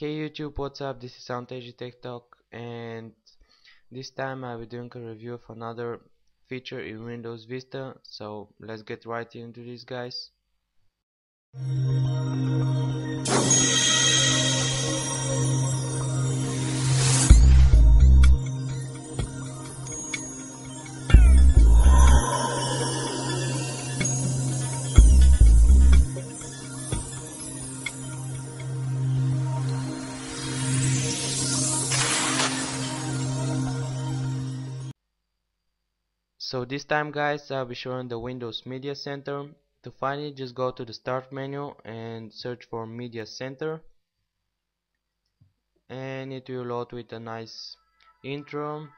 Hey YouTube, what's up? This is SoundTG Tech Talk and this time I'll be doing a review of another feature in Windows Vista so let's get right into this guys. So this time guys I'll be showing the Windows Media Center. To find it just go to the start menu and search for Media Center and it will load with a nice intro.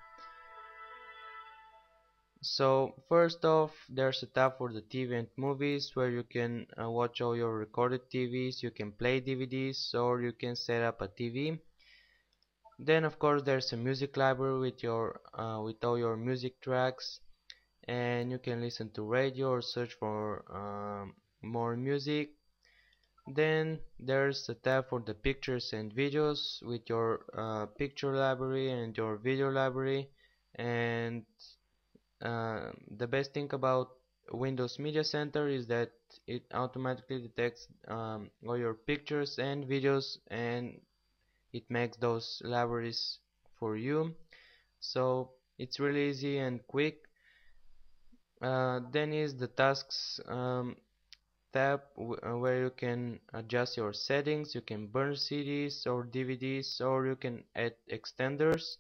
So first off there's a tab for the TV and movies where you can uh, watch all your recorded TVs, you can play DVDs or you can set up a TV then of course there's a music library with your uh, with all your music tracks and you can listen to radio or search for um, more music. Then there's a tab for the pictures and videos with your uh, picture library and your video library. And uh, the best thing about Windows Media Center is that it automatically detects um, all your pictures and videos and it makes those libraries for you. So it's really easy and quick uh, then is the tasks um, tab uh, where you can adjust your settings. You can burn CDs or DVDs or you can add extenders.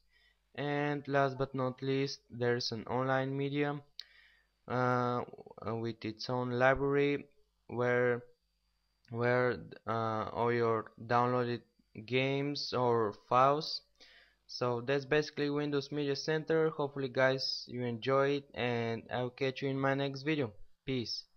And last but not least there's an online media uh, with its own library where where uh, all your downloaded games or files so that's basically Windows Media Center. Hopefully guys you enjoy it and I'll catch you in my next video. Peace